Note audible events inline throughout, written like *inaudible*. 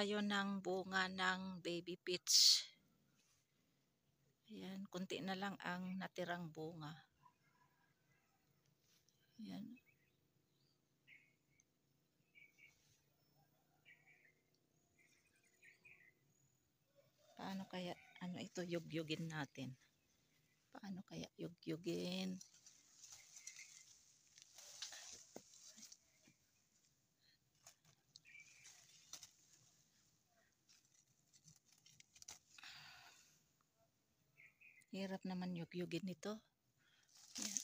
tayo ng bunga ng baby peach. Ayan, kunti na lang ang natirang bunga. Ayan. Paano kaya, ano ito, yugyugin natin? Paano kaya yugyugin? Hirap naman yugyugin nito. Ayan.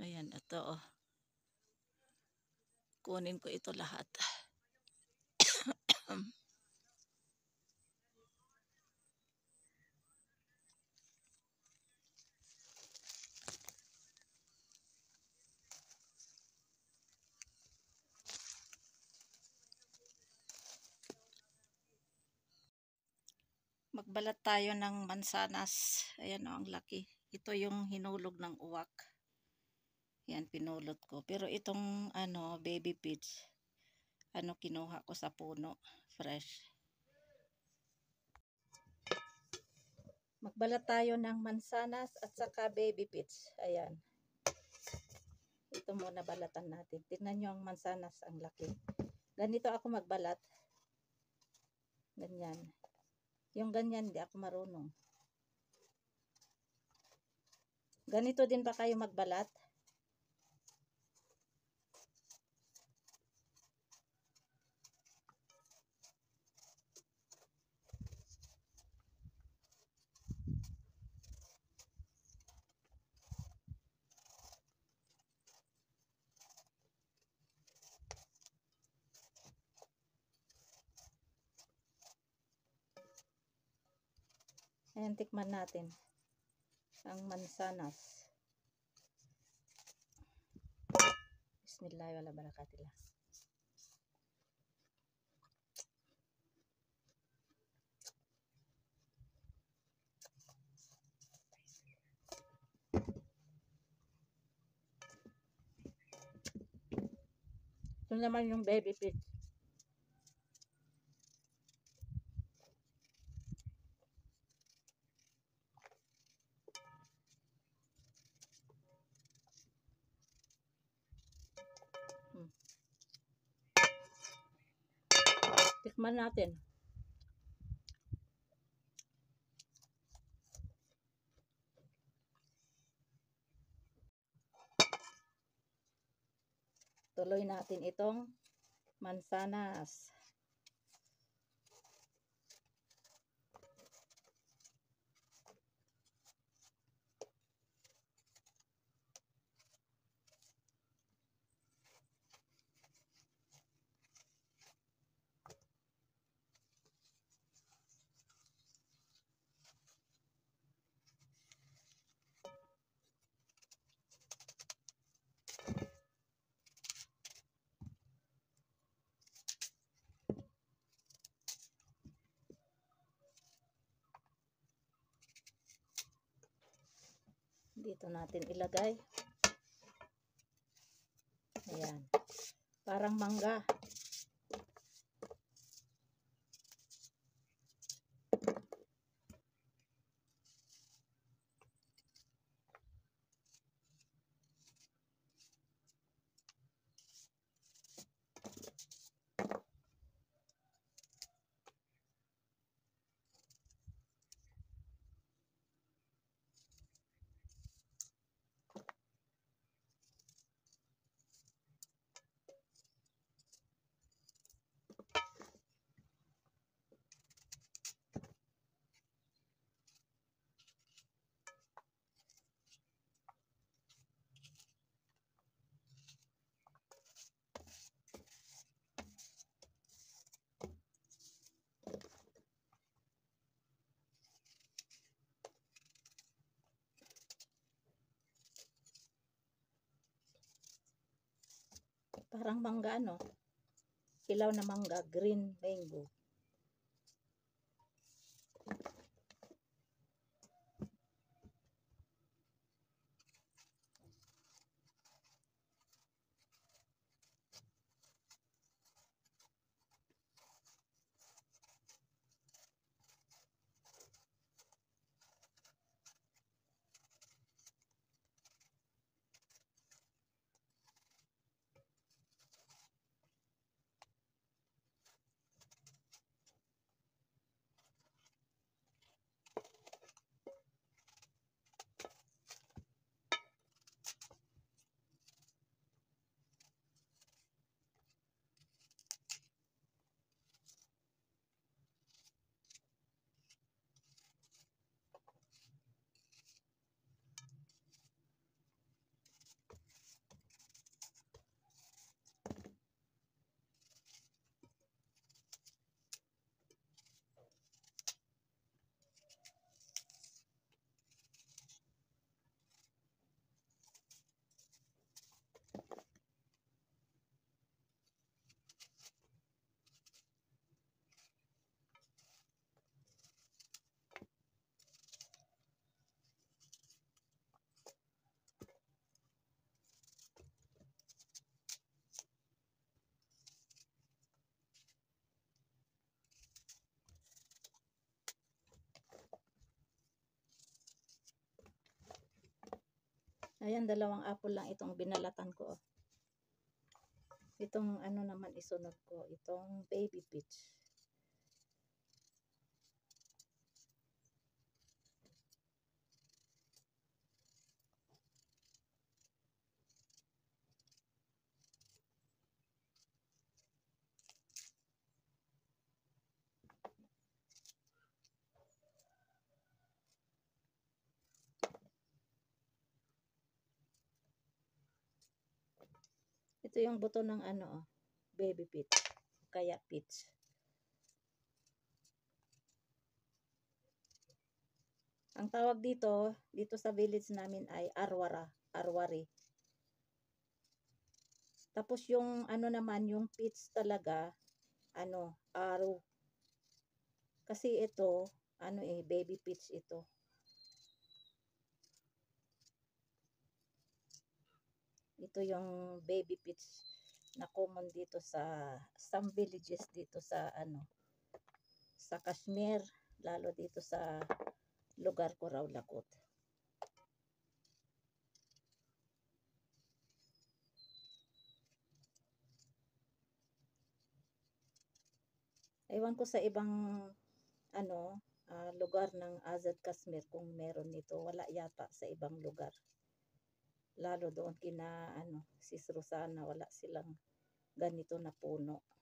Ayan, ito oh. Kunin ko ito lahat. *coughs* Magbalat tayo ng mansanas. Ayan o, ang laki. Ito yung hinulog ng uwak. Yan, pinulot ko. Pero itong, ano, baby peach, ano, kinuha ko sa puno. Fresh. Magbalat tayo ng mansanas at saka baby peach. Ayan. Ito muna balatan natin. Tingnan nyo ang mansanas, ang laki. Ganito ako magbalat. Ganyan. Yung ganyan, di ako marunong. Ganito din ba kayo magbalat? Tikman natin. Ang mansanas. Bismillah, wala barakatillah. Ito naman yung baby peach. Tikman natin. Tuloy natin itong mansanas. Dito natin ilagay. Ayan. Parang mangga. Parang mangga ano. Ilaw na mangga, green mango. Ayan, dalawang apple lang itong binalatan ko. oh. Itong ano naman isunod ko, itong baby peach. Ito yung buto ng ano, oh, baby peach. Kaya peach. Ang tawag dito, dito sa village namin ay arwara, arwari. Tapos yung ano naman, yung peach talaga, ano, aro. Kasi ito, ano eh, baby peach ito. Ito yung baby peach na common dito sa some villages dito sa ano sa Kashmir lalo dito sa lugar ko raw Lakot. Ewan ko sa ibang ano ah, lugar ng Azad Kashmir kung meron nito wala yata sa ibang lugar lalo doon kina ano sis Rosana wala silang ganito na puno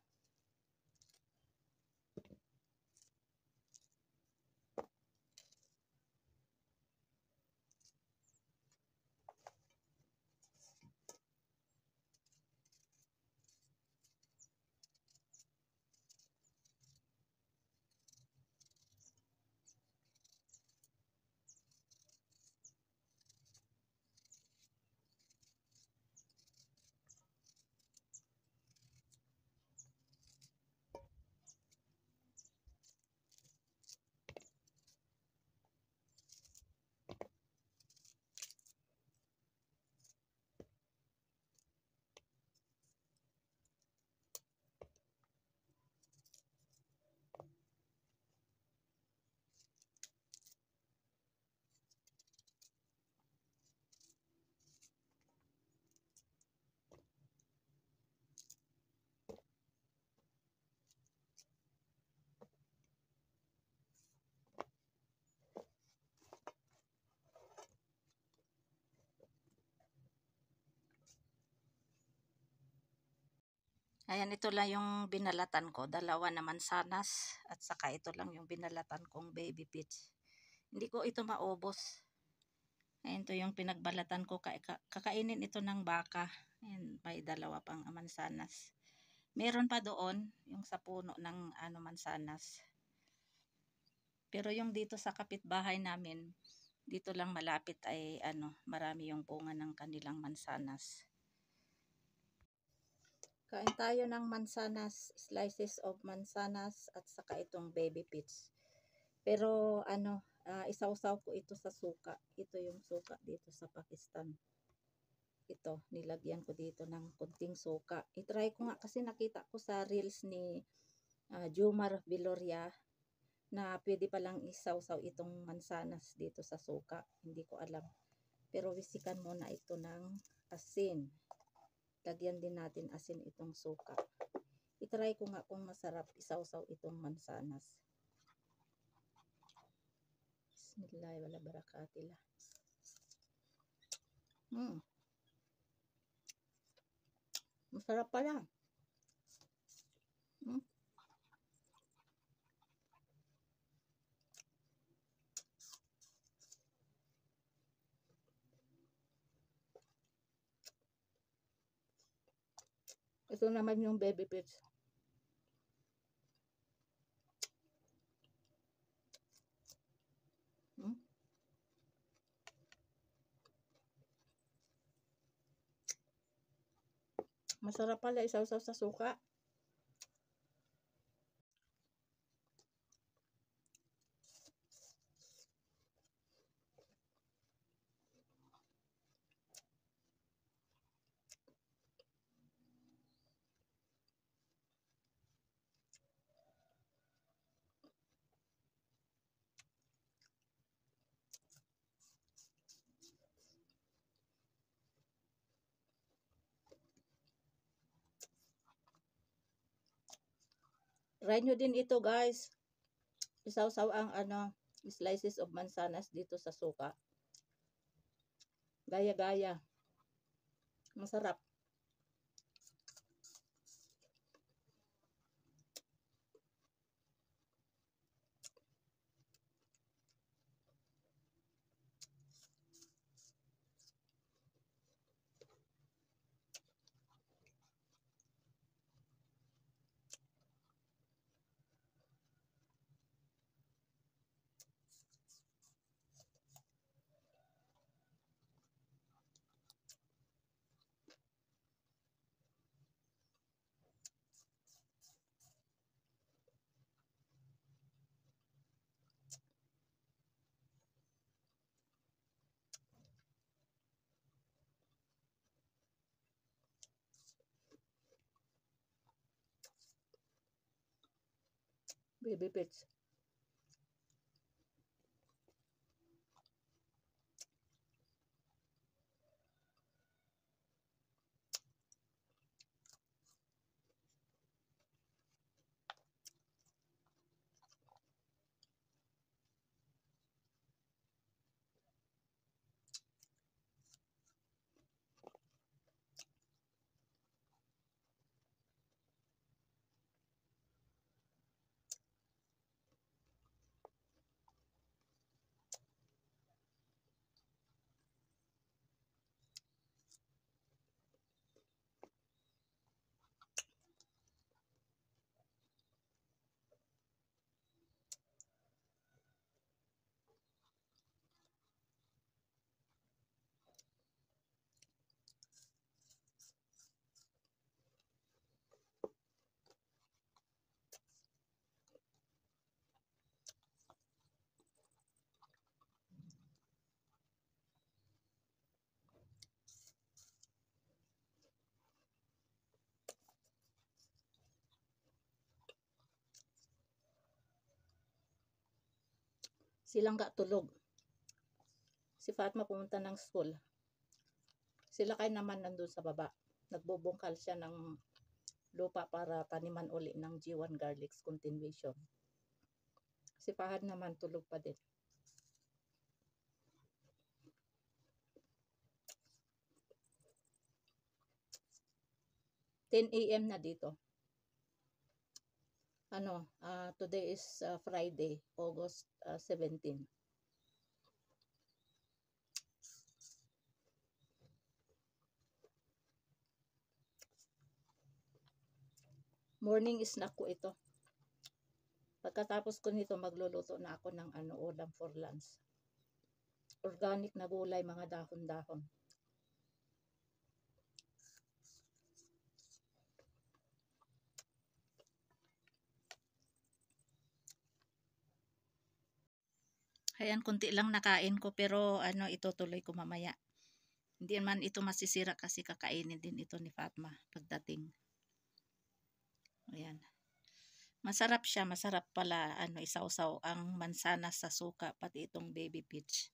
Ayan, ito lang yung binalatan ko. Dalawa naman sanas. At saka ito lang yung binalatan kong baby peach. Hindi ko ito maubos. Ayan, ito yung pinagbalatan ko. Kakainin ito ng baka. Ayan, may dalawa pang mansanas. Meron pa doon, yung sa puno ng ano, mansanas. Pero yung dito sa kapitbahay namin, dito lang malapit ay ano, marami yung bunga ng kanilang mansanas. Kain tayo ng mansanas, slices of mansanas at saka itong baby peach. Pero ano, uh, isawsaw ko ito sa suka. Ito yung suka dito sa Pakistan. Ito, nilagyan ko dito ng kunting suka. I-try ko nga kasi nakita ko sa reels ni uh, Jumar Viloria na pwede palang isawsaw itong mansanas dito sa suka. Hindi ko alam. Pero wisikan muna ito ng asin. Lagyan din natin asin itong suka. I-try ko nga kung masarap isawsaw itong mansanas. Bismillah, wala barakatila. Hmm. Masarap pala. Hmm. Ito naman yung baby peach. Hmm? Masarap pala isaw-saw sa suka. Try nyo din ito guys. Isaw-saw ang ano, slices of mansanas dito sa suka. Gaya-gaya. Masarap. Baby pits. Silang tulog. Si Fatma pumunta ng school. Sila kay naman nandun sa baba. Nagbubungkal siya ng lupa para taniman uli ng G1 garlics continuation. Si Fahad naman tulog pa din. Ten a.m. na dito ano, uh, today is uh, Friday, August uh, 17. Morning snack ko ito. Pagkatapos ko nito, magluluto na ako ng ano, ulam for lunch. Organic na gulay, mga dahon-dahon. Ayan, kunti lang nakain ko pero ano, itutuloy ko mamaya. Hindi man ito masisira kasi kakainin din ito ni Fatma pagdating. Ayan. Masarap siya, masarap pala ano isawsaw ang mansanas sa suka pati itong baby peach.